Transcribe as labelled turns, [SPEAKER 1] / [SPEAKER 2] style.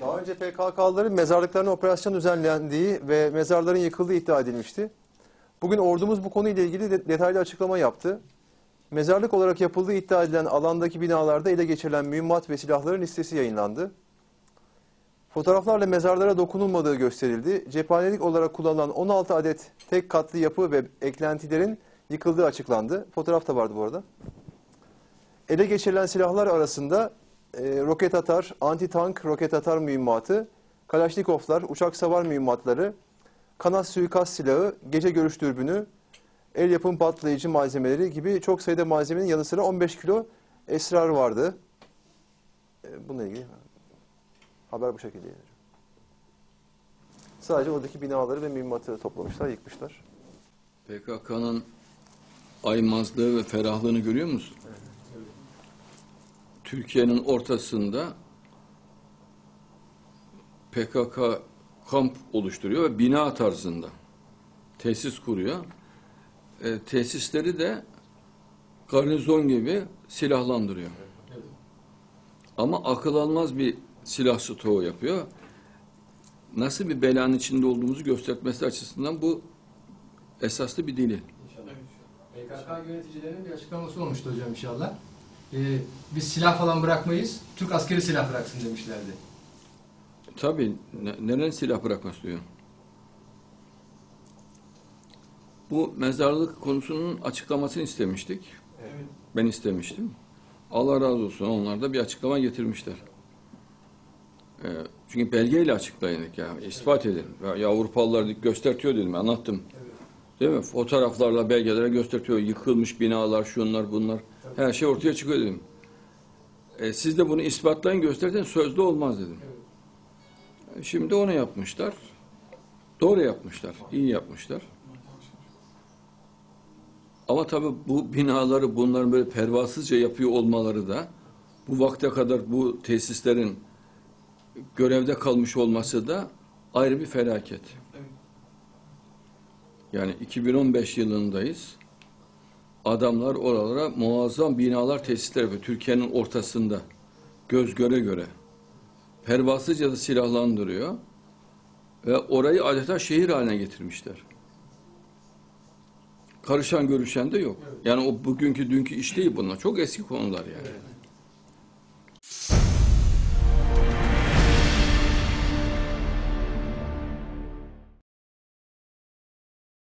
[SPEAKER 1] Daha önce PKK'ların mezarlıklarına operasyon düzenlendiği ve mezarların yıkıldığı iddia edilmişti. Bugün ordumuz bu konuyla ilgili de- detaylı açıklama yaptı. Mezarlık olarak yapıldığı iddia edilen alandaki binalarda ele geçirilen mühimmat ve silahların listesi yayınlandı. Fotoğraflarla mezarlara dokunulmadığı gösterildi. Cephanelik olarak kullanılan 16 adet tek katlı yapı ve eklentilerin yıkıldığı açıklandı. Fotoğraf da vardı bu arada. Ele geçirilen silahlar arasında e, roket atar, anti-tank roket atar mühimmatı, Kalaşnikovlar, uçak savar mühimmatları, kanat suikast silahı, gece görüş dürbünü, el yapım patlayıcı malzemeleri gibi çok sayıda malzemenin yanı sıra 15 kilo esrar vardı. E, bununla ilgili haber bu şekilde. Sadece oradaki binaları ve mühimmatı toplamışlar, yıkmışlar.
[SPEAKER 2] PKK'nın aymazlığı ve ferahlığını görüyor musun? Türkiye'nin ortasında PKK kamp oluşturuyor ve bina tarzında tesis kuruyor. E, tesisleri de garnizon gibi silahlandırıyor. Ama akıl almaz bir silah stoğu yapıyor. Nasıl bir belanın içinde olduğumuzu göstermesi açısından bu esaslı bir delil.
[SPEAKER 3] PKK yöneticilerinin bir açıklaması olmuştu hocam inşallah. Ee, biz silah falan bırakmayız, Türk askeri silah bıraksın demişlerdi.
[SPEAKER 2] Tabii. Ne, neden silah bırakması diyor. Bu mezarlık konusunun açıklamasını istemiştik. Ben istemiştim. Allah razı olsun. Onlar da bir açıklama getirmişler. Ee, çünkü belgeyle açıklayın dedik ya. ispat edin. Ya, Avrupalılar göstertiyor dedim. Anlattım. Değil mi? Fotoğraflarla belgelere göstertiyor. Yıkılmış binalar, şunlar, bunlar. Her şey ortaya çıkıyor dedim. E, siz de bunu ispatlayın göstertin sözlü olmaz dedim. Şimdi onu yapmışlar. Doğru yapmışlar. iyi yapmışlar. Ama tabii bu binaları bunların böyle pervasızca yapıyor olmaları da bu vakte kadar bu tesislerin görevde kalmış olması da ayrı bir felaket. Yani 2015 yılındayız. Adamlar oralara muazzam binalar, tesisler yapıyor. Türkiye'nin ortasında. Göz göre göre pervasızca da silahlandırıyor ve orayı adeta şehir haline getirmişler. Karışan görüşen de yok. Yani o bugünkü dünkü iş değil bunlar. Çok eski konular yani.